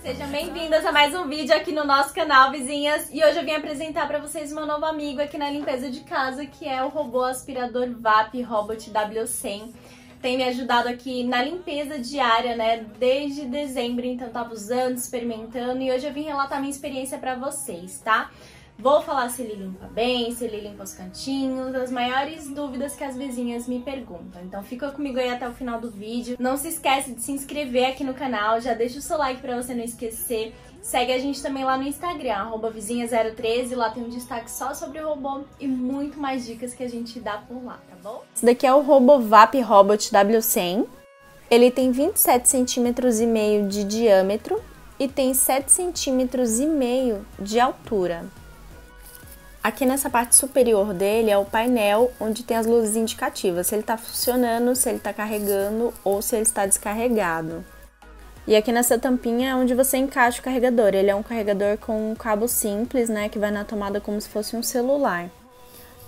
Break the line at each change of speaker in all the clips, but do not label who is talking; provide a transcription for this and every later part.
Sejam bem-vindas a mais um vídeo aqui no nosso canal, vizinhas. E hoje eu vim apresentar pra vocês meu novo amigo aqui na limpeza de casa, que é o robô aspirador VAP Robot W100. Tem me ajudado aqui na limpeza diária, né, desde dezembro, então tava usando, experimentando e hoje eu vim relatar minha experiência pra vocês, tá? Vou falar se ele limpa bem, se ele limpa os cantinhos, as maiores dúvidas que as vizinhas me perguntam. Então fica comigo aí até o final do vídeo. Não se esquece de se inscrever aqui no canal, já deixa o seu like pra você não esquecer. Segue a gente também lá no Instagram, vizinha013, lá tem um destaque só sobre o robô e muito mais dicas que a gente dá por lá, tá bom? Esse daqui é o robô VAP Robot W100. Ele tem 27 centímetros e meio de diâmetro e tem 7 centímetros e meio de altura. Aqui nessa parte superior dele é o painel onde tem as luzes indicativas, se ele está funcionando, se ele está carregando ou se ele está descarregado. E aqui nessa tampinha é onde você encaixa o carregador. Ele é um carregador com um cabo simples, né, que vai na tomada como se fosse um celular.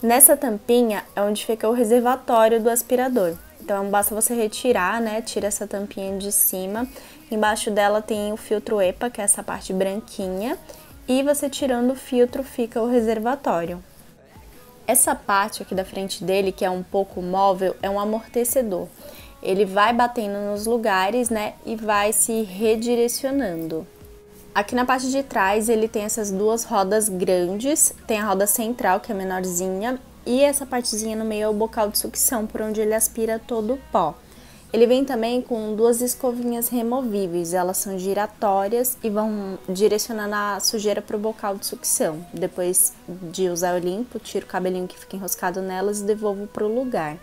Nessa tampinha é onde fica o reservatório do aspirador. Então basta você retirar, né, tira essa tampinha de cima. Embaixo dela tem o filtro EPA, que é essa parte branquinha, e você tirando o filtro fica o reservatório. Essa parte aqui da frente dele, que é um pouco móvel, é um amortecedor. Ele vai batendo nos lugares, né, e vai se redirecionando. Aqui na parte de trás ele tem essas duas rodas grandes, tem a roda central que é menorzinha e essa partezinha no meio é o bocal de sucção por onde ele aspira todo o pó. Ele vem também com duas escovinhas removíveis, elas são giratórias e vão direcionando a sujeira para o bocal de sucção. Depois de usar o limpo, tiro o cabelinho que fica enroscado nelas e devolvo para o lugar.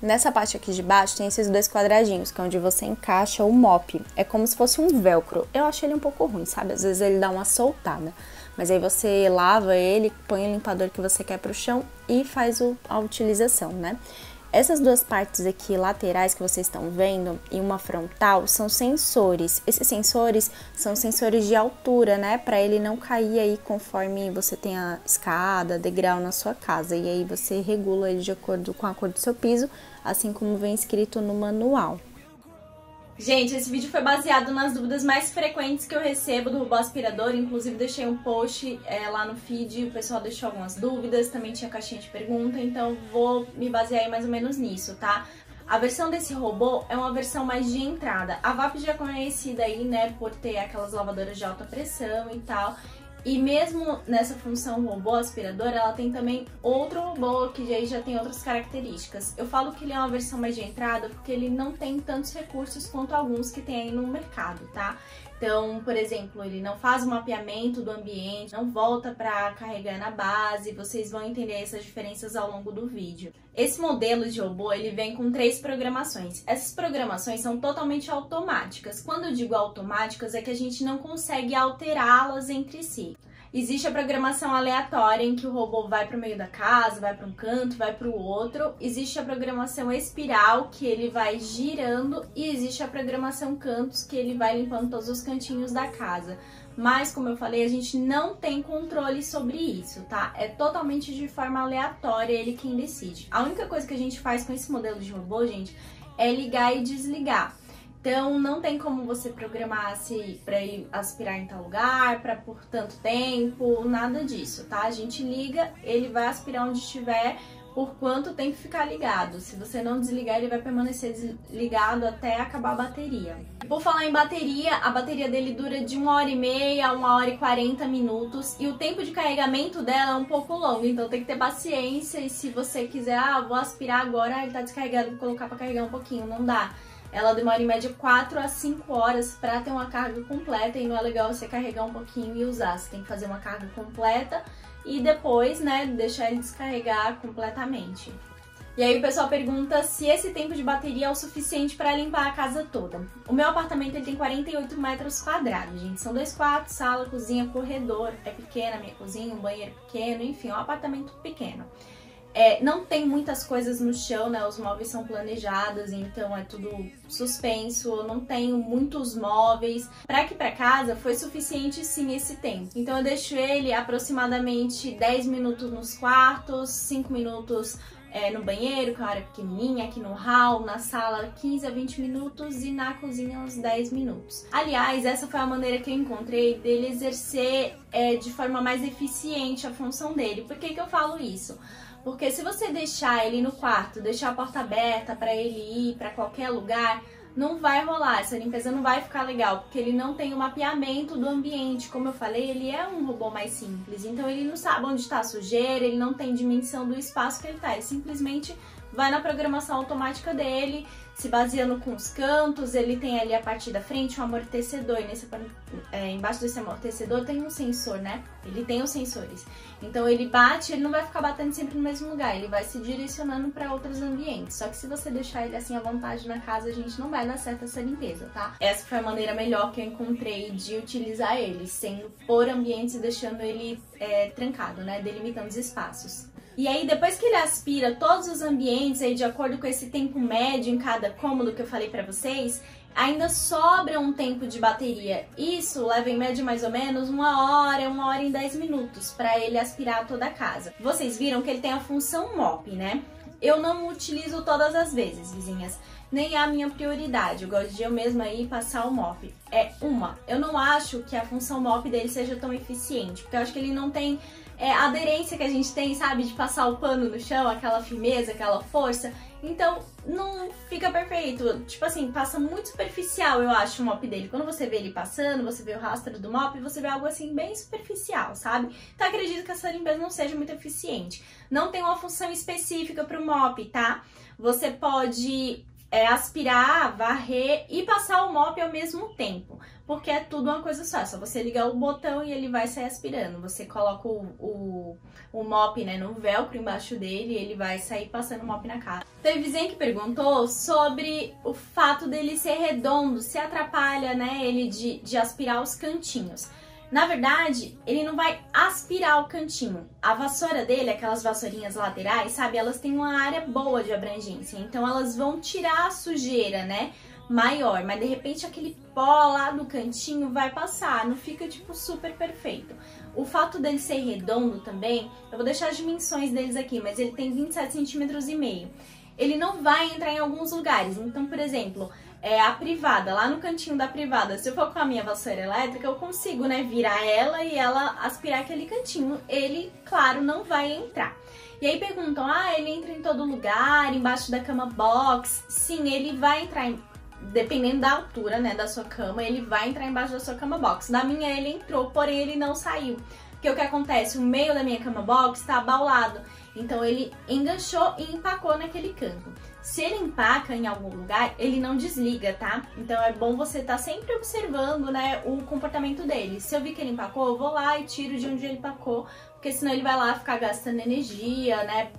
Nessa parte aqui de baixo tem esses dois quadradinhos, que é onde você encaixa o mop. É como se fosse um velcro. Eu achei ele um pouco ruim, sabe? Às vezes ele dá uma soltada. Mas aí você lava ele, põe o limpador que você quer para o chão e faz a utilização, né? Essas duas partes aqui laterais que vocês estão vendo e uma frontal são sensores. Esses sensores são sensores de altura, né? Para ele não cair aí conforme você tem a escada, degrau na sua casa. E aí você regula ele de acordo com a cor do seu piso, assim como vem escrito no manual. Gente, esse vídeo foi baseado nas dúvidas mais frequentes que eu recebo do robô aspirador. Inclusive, deixei um post é, lá no feed, o pessoal deixou algumas dúvidas, também tinha caixinha de pergunta, então vou me basear mais ou menos nisso, tá? A versão desse robô é uma versão mais de entrada. A VAP já é conhecida aí, né, por ter aquelas lavadoras de alta pressão e tal. E mesmo nessa função robô aspirador, ela tem também outro robô que aí já tem outras características. Eu falo que ele é uma versão mais de entrada porque ele não tem tantos recursos quanto alguns que tem aí no mercado, tá? Então, por exemplo, ele não faz o mapeamento do ambiente, não volta para carregar na base, vocês vão entender essas diferenças ao longo do vídeo. Esse modelo de robô, ele vem com três programações. Essas programações são totalmente automáticas. Quando eu digo automáticas, é que a gente não consegue alterá-las entre si. Existe a programação aleatória em que o robô vai para o meio da casa, vai para um canto, vai para o outro. Existe a programação espiral que ele vai girando e existe a programação cantos que ele vai limpando todos os cantinhos da casa. Mas, como eu falei, a gente não tem controle sobre isso, tá? É totalmente de forma aleatória ele quem decide. A única coisa que a gente faz com esse modelo de robô, gente, é ligar e desligar. Então não tem como você programar se para ele aspirar em tal lugar, para por tanto tempo, nada disso, tá? A gente liga, ele vai aspirar onde estiver por quanto tempo ficar ligado. Se você não desligar, ele vai permanecer desligado até acabar a bateria. Por falar em bateria, a bateria dele dura de uma hora e meia a uma hora e quarenta minutos e o tempo de carregamento dela é um pouco longo, então tem que ter paciência e se você quiser, ah, vou aspirar agora, ele tá descarregado, vou colocar para carregar um pouquinho, não dá ela demora em média 4 a 5 horas para ter uma carga completa e não é legal você carregar um pouquinho e usar. Você tem que fazer uma carga completa e depois, né, deixar ele descarregar completamente. E aí o pessoal pergunta se esse tempo de bateria é o suficiente para limpar a casa toda. O meu apartamento ele tem 48 metros quadrados, gente. São dois quartos, sala, cozinha, corredor. É pequena a minha cozinha, um banheiro pequeno, enfim, é um apartamento pequeno. É, não tem muitas coisas no chão, né? Os móveis são planejados, então é tudo suspenso. Não tenho muitos móveis. Para aqui para casa foi suficiente sim esse tempo. Então eu deixo ele aproximadamente 10 minutos nos quartos, 5 minutos é, no banheiro, que é uma área pequenininha, aqui no hall, na sala 15 a 20 minutos e na cozinha uns 10 minutos. Aliás, essa foi a maneira que eu encontrei dele exercer é, de forma mais eficiente a função dele. Por que, que eu falo isso? Porque se você deixar ele no quarto, deixar a porta aberta para ele ir para qualquer lugar, não vai rolar, essa limpeza não vai ficar legal, porque ele não tem o mapeamento do ambiente. Como eu falei, ele é um robô mais simples, então ele não sabe onde está a sujeira, ele não tem dimensão do espaço que ele está, ele simplesmente vai na programação automática dele, se baseando com os cantos, ele tem ali a parte da frente um amortecedor, e nesse, é, embaixo desse amortecedor tem um sensor, né? Ele tem os sensores. Então ele bate, ele não vai ficar batendo sempre no mesmo lugar, ele vai se direcionando para outros ambientes. Só que se você deixar ele assim à vontade na casa, a gente não vai dar certo essa limpeza, tá? Essa foi a maneira melhor que eu encontrei de utilizar ele, sendo por ambientes e deixando ele é, trancado, né? Delimitando os espaços. E aí, depois que ele aspira todos os ambientes aí de acordo com esse tempo médio em cada cômodo que eu falei para vocês, ainda sobra um tempo de bateria. Isso leva em média mais ou menos uma hora, uma hora e dez minutos para ele aspirar toda a casa. Vocês viram que ele tem a função mop, né? Eu não utilizo todas as vezes, vizinhas. Nem é a minha prioridade. Eu gosto de eu mesma ir passar o mop. É uma. Eu não acho que a função mop dele seja tão eficiente, porque eu acho que ele não tem é, a aderência que a gente tem, sabe, de passar o pano no chão, aquela firmeza, aquela força. Então, não fica perfeito. Tipo assim, passa muito superficial, eu acho, o mop dele. Quando você vê ele passando, você vê o rastro do mop, você vê algo assim bem superficial, sabe? Então, acredito que essa limpeza não seja muito eficiente. Não tem uma função específica para o mop, tá? Você pode é, aspirar, varrer e passar o mop ao mesmo tempo porque é tudo uma coisa só. É só você ligar o botão e ele vai sair aspirando. Você coloca o, o, o mop né, no velcro embaixo dele e ele vai sair passando o mop na cara. Teve vizinha que perguntou sobre o fato dele ser redondo, se atrapalha né, ele de, de aspirar os cantinhos. Na verdade, ele não vai aspirar o cantinho. A vassoura dele, aquelas vassourinhas laterais, sabe? Elas têm uma área boa de abrangência. Então elas vão tirar a sujeira, né? maior, mas de repente aquele pó lá do cantinho vai passar, não fica tipo super perfeito. O fato dele ser redondo também, eu vou deixar as dimensões deles aqui, mas ele tem 27 centímetros e meio. Ele não vai entrar em alguns lugares, então, por exemplo, é a privada, lá no cantinho da privada, se eu for com a minha vassoura elétrica, eu consigo, né, virar ela e ela aspirar aquele cantinho. Ele, claro, não vai entrar. E aí perguntam, ah, ele entra em todo lugar, embaixo da cama box. Sim, ele vai entrar em dependendo da altura, né, da sua cama, ele vai entrar embaixo da sua cama box. Na minha ele entrou, porém ele não saiu. Porque o que acontece? O meio da minha cama box está abaulado. Então ele enganchou e empacou naquele canto. Se ele empaca em algum lugar, ele não desliga, tá? Então é bom você estar tá sempre observando, né, o comportamento dele. Se eu vi que ele empacou, eu vou lá e tiro de onde ele empacou, porque senão ele vai lá ficar gastando energia, né?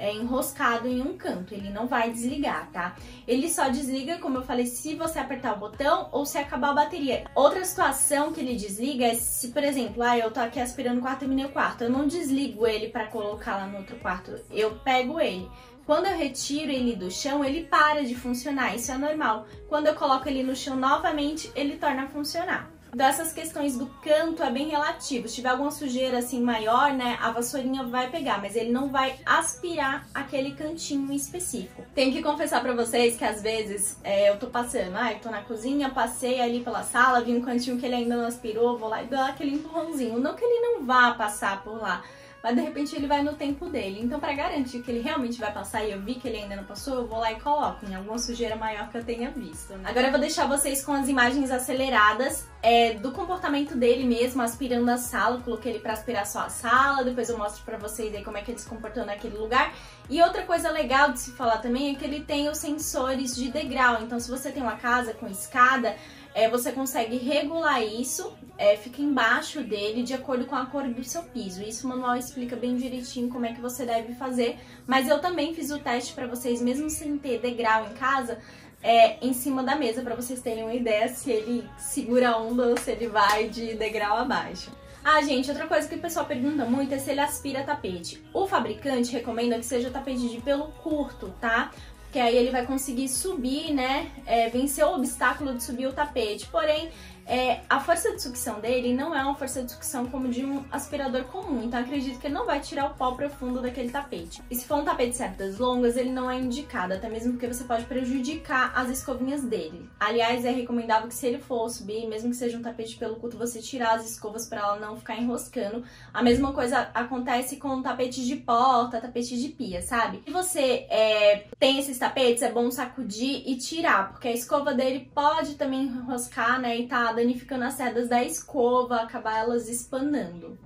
é, enroscado em um canto, ele não vai desligar, tá? Ele só desliga, como eu falei, se você apertar o botão ou se acabar a bateria. Outra situação que ele desliga é se, por exemplo, ah, eu tô aqui aspirando o quarto, terminei o quarto, eu não desligo ele para colocar lá no outro quarto, eu pego ele. Quando eu retiro ele do chão, ele para de funcionar, isso é normal. Quando eu coloco ele no chão novamente, ele torna a funcionar dessas questões do canto é bem relativo. Se tiver alguma sujeira assim maior, né, a vassourinha vai pegar, mas ele não vai aspirar aquele cantinho específico. Tenho que confessar para vocês que às vezes é, eu tô passando, ah, eu tô na cozinha, passei ali pela sala, vi um cantinho que ele ainda não aspirou, vou lá e dou aquele empurrãozinho. Não que ele não vá passar por lá, mas de repente ele vai no tempo dele. Então, para garantir que ele realmente vai passar e eu vi que ele ainda não passou, eu vou lá e coloco em alguma sujeira maior que eu tenha visto. Né? Agora eu vou deixar vocês com as imagens aceleradas é, do comportamento dele mesmo, aspirando a sala. coloquei ele para aspirar só a sala, depois eu mostro para vocês aí como é que ele se comportou naquele lugar. E outra coisa legal de se falar também é que ele tem os sensores de degrau. Então, se você tem uma casa com escada, é, você consegue regular isso, é, fica embaixo dele de acordo com a cor do seu piso. Isso o manual explica bem direitinho como é que você deve fazer, mas eu também fiz o teste para vocês, mesmo sem ter degrau em casa, é, em cima da mesa, para vocês terem uma ideia se ele segura a onda ou se ele vai de degrau abaixo. Ah, gente, outra coisa que o pessoal pergunta muito é se ele aspira tapete. O fabricante recomenda que seja tapete de pelo curto, tá? que aí ele vai conseguir subir, né, é, vencer o obstáculo de subir o tapete. Porém, é, a força de sucção dele não é uma força de sucção como de um aspirador comum, então acredito que ele não vai tirar o pó profundo daquele tapete. E se for um tapete de cerdas longas, ele não é indicado, até mesmo porque você pode prejudicar as escovinhas dele. Aliás, é recomendável que se ele for subir, mesmo que seja um tapete pelo culto, você tirar as escovas para ela não ficar enroscando. A mesma coisa acontece com tapetes de porta, tapetes de pia, sabe? Se você é, tem esses tapetes, é bom sacudir e tirar, porque a escova dele pode também enroscar, né, e tá danificando as cerdas da escova, acabar elas espanando.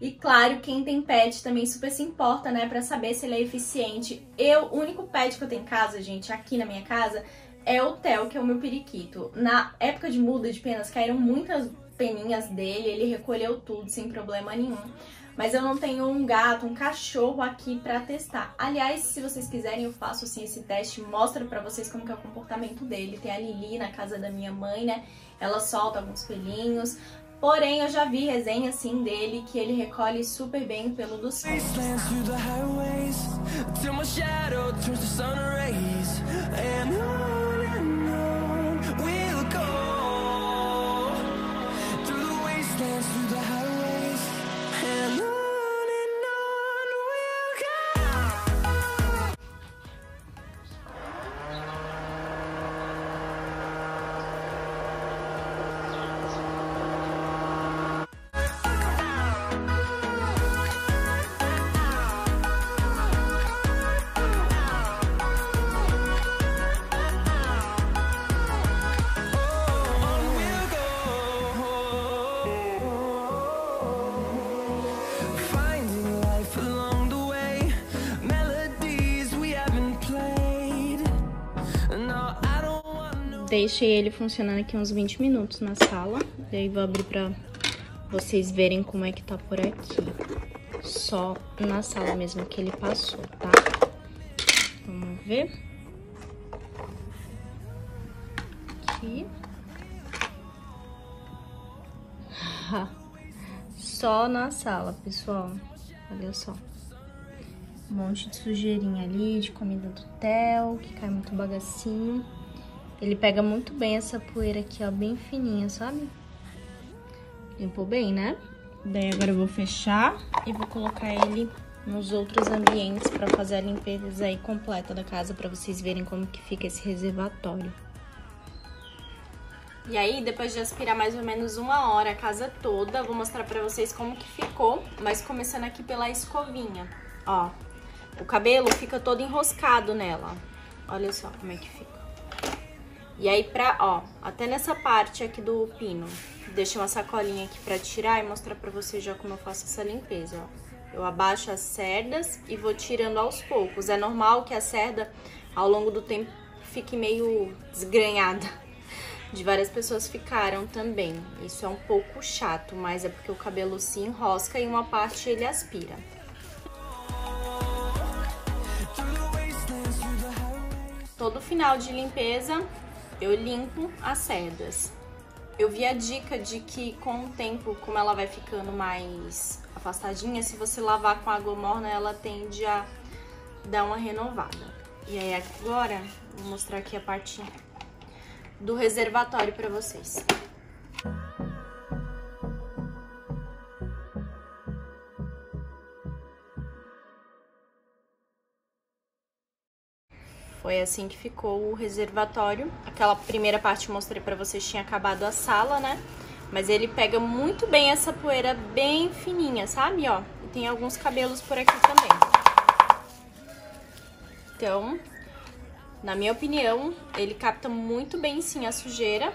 E claro, quem tem pet também super se importa, né, para saber se ele é eficiente. Eu, o único pet que eu tenho em casa, gente, aqui na minha casa, é o Theo, que é o meu periquito. Na época de muda de penas, caíram muitas peninhas dele, ele recolheu tudo sem problema nenhum. Mas eu não tenho um gato, um cachorro aqui pra testar. Aliás, se vocês quiserem, eu faço assim esse teste, mostro pra vocês como que é o comportamento dele. Tem a Lili na casa da minha mãe, né? Ela solta alguns pelinhos. Porém, eu já vi resenha assim dele que ele recolhe super bem pelo dos Deixei ele funcionando aqui uns 20 minutos na sala. E aí vou abrir pra vocês verem como é que tá por aqui. Só na sala mesmo que ele passou, tá? Vamos ver. Aqui. Só na sala, pessoal. Olha só. Um monte de sujeirinha ali, de comida do Theo, que cai muito bagacinho. Ele pega muito bem essa poeira aqui, ó, bem fininha, sabe? Limpou bem, né? Daí agora eu vou fechar e vou colocar ele nos outros ambientes para fazer a limpeza aí completa da casa para vocês verem como que fica esse reservatório. E aí, depois de aspirar mais ou menos uma hora a casa toda, vou mostrar pra vocês como que ficou, mas começando aqui pela escovinha, ó. O cabelo fica todo enroscado nela, olha só como é que fica. E aí pra, ó, até nessa parte aqui do pino, deixei uma sacolinha aqui pra tirar e mostrar pra vocês já como eu faço essa limpeza, ó. Eu abaixo as cerdas e vou tirando aos poucos. É normal que a cerda, ao longo do tempo, fique meio desgranhada. De várias pessoas ficaram também. Isso é um pouco chato, mas é porque o cabelo se enrosca e uma parte ele aspira. Todo final de limpeza eu limpo as cerdas. Eu vi a dica de que com o tempo, como ela vai ficando mais afastadinha, se você lavar com água morna, ela tende a dar uma renovada. E aí agora, vou mostrar aqui a parte do reservatório para vocês. Foi assim que ficou o reservatório. Aquela primeira parte que mostrei pra vocês tinha acabado a sala, né? Mas ele pega muito bem essa poeira bem fininha, sabe? Ó, e tem alguns cabelos por aqui também. Então, na minha opinião, ele capta muito bem sim a sujeira.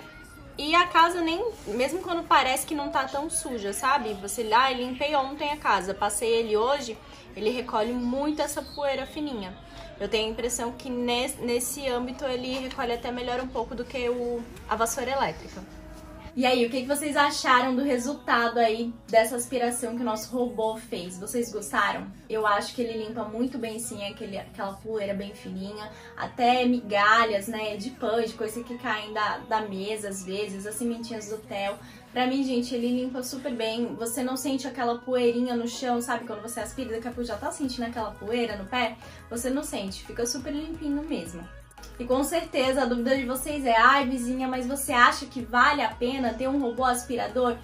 E a casa nem, mesmo quando parece que não tá tão suja, sabe? Você, ah, limpei ontem a casa, passei ele hoje, ele recolhe muito essa poeira fininha. Eu tenho a impressão que nesse, nesse âmbito ele recolhe até melhor um pouco do que o, a vassoura elétrica. E aí, o que vocês acharam do resultado aí dessa aspiração que o nosso robô fez? Vocês gostaram? Eu acho que ele limpa muito bem sim aquele, aquela poeira bem fininha, até migalhas, né, de pão, de coisa que caem da, da mesa às vezes, as sementinhas do tel. Pra mim, gente, ele limpa super bem. Você não sente aquela poeirinha no chão, sabe? Quando você aspira, daqui a pouco já tá sentindo aquela poeira no pé. Você não sente, fica super limpinho mesmo. E com certeza a dúvida de vocês é: ai, vizinha, mas você acha que vale a pena ter um robô aspirador?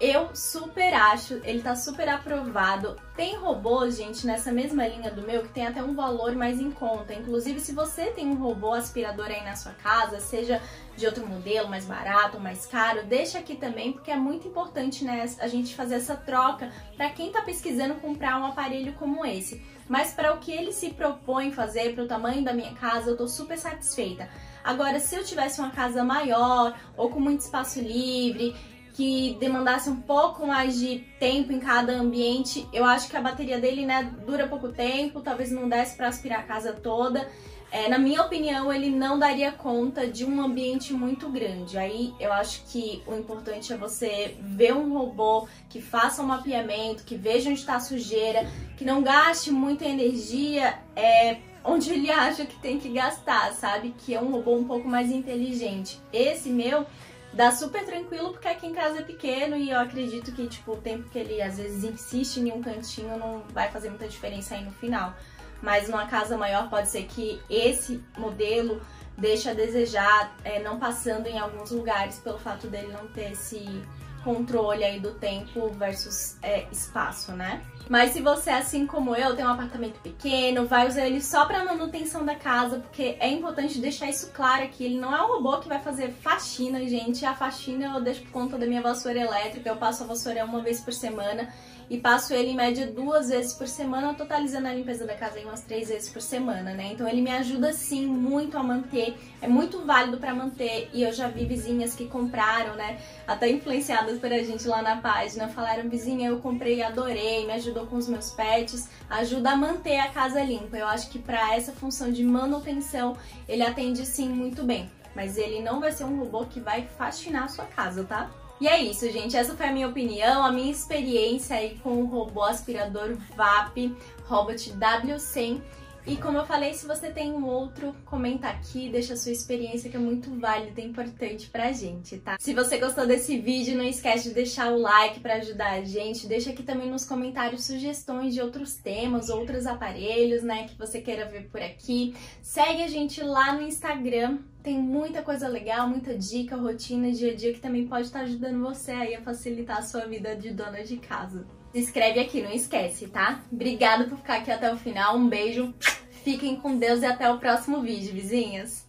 Eu super acho, ele tá super aprovado. Tem robôs, gente, nessa mesma linha do meu, que tem até um valor mais em conta. Inclusive, se você tem um robô aspirador aí na sua casa, seja de outro modelo, mais barato, mais caro, deixa aqui também, porque é muito importante, né, a gente fazer essa troca para quem tá pesquisando comprar um aparelho como esse. Mas para o que ele se propõe fazer, para o tamanho da minha casa, eu tô super satisfeita. Agora, se eu tivesse uma casa maior ou com muito espaço livre que demandasse um pouco mais de tempo em cada ambiente. Eu acho que a bateria dele, né, dura pouco tempo, talvez não desse para aspirar a casa toda. É, na minha opinião, ele não daria conta de um ambiente muito grande. Aí eu acho que o importante é você ver um robô que faça um mapeamento, que veja onde está a sujeira, que não gaste muita energia é, onde ele acha que tem que gastar, sabe? Que é um robô um pouco mais inteligente. Esse meu dá super tranquilo porque aqui em casa é pequeno e eu acredito que tipo o tempo que ele às vezes insiste em um cantinho não vai fazer muita diferença aí no final. Mas numa casa maior pode ser que esse modelo deixe a desejar, é, não passando em alguns lugares pelo fato dele não ter esse controle aí do tempo versus é, espaço, né? Mas se você, assim como eu, tem um apartamento pequeno, vai usar ele só para manutenção da casa, porque é importante deixar isso claro aqui. Ele não é um robô que vai fazer faxina, gente. A faxina eu deixo por conta da minha vassoura elétrica. Eu passo a vassoura uma vez por semana e passo ele em média duas vezes por semana, totalizando a limpeza da casa em umas três vezes por semana, né? Então ele me ajuda sim muito a manter, é muito válido para manter e eu já vi vizinhas que compraram, né? Até influenciadas por a gente lá na página, falaram vizinha, eu comprei, adorei, me ajudou com os meus pets, ajuda a manter a casa limpa. Eu acho que para essa função de manutenção ele atende sim muito bem, mas ele não vai ser um robô que vai faxinar a sua casa, tá? E é isso, gente. Essa foi a minha opinião, a minha experiência aí com o robô aspirador VAP Robot W100. E como eu falei, se você tem um outro, comenta aqui, deixa a sua experiência que é muito válida e importante pra gente, tá? Se você gostou desse vídeo, não esquece de deixar o like pra ajudar a gente. Deixa aqui também nos comentários sugestões de outros temas, outros aparelhos, né, que você queira ver por aqui. Segue a gente lá no Instagram, tem muita coisa legal, muita dica, rotina, dia a dia que também pode estar ajudando você aí a facilitar a sua vida de dona de casa se inscreve aqui, não esquece, tá? Obrigada por ficar aqui até o final, um beijo, fiquem com Deus e até o próximo vídeo, vizinhas!